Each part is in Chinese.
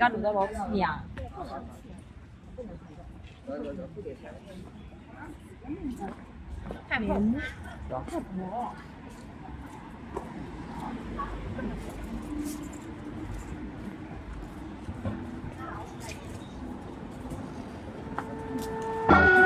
干卤的老吃呀。太薄，太薄。Thank.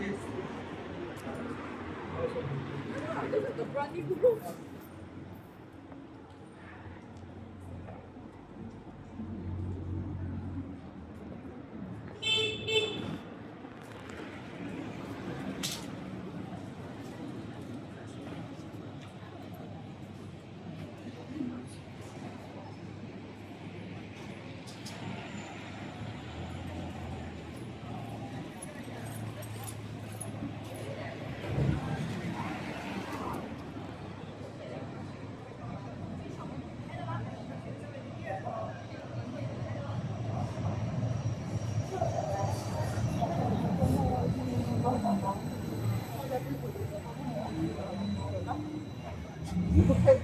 Dios. porque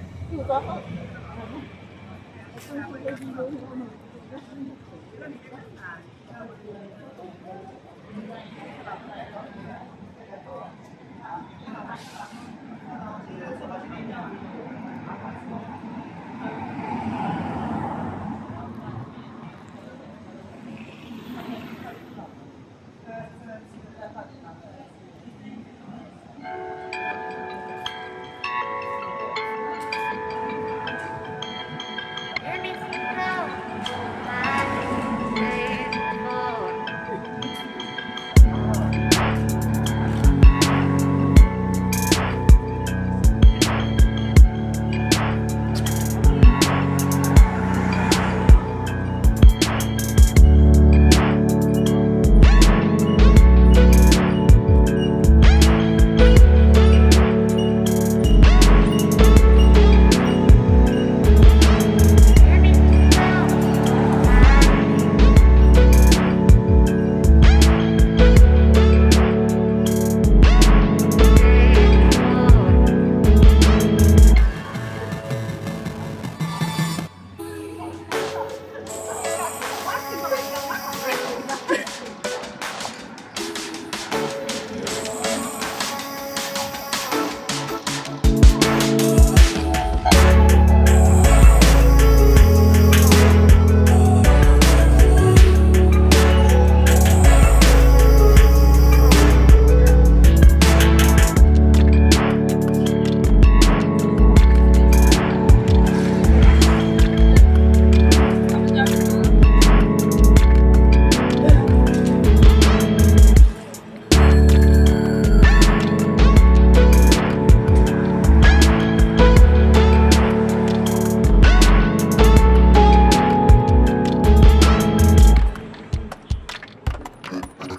Ja.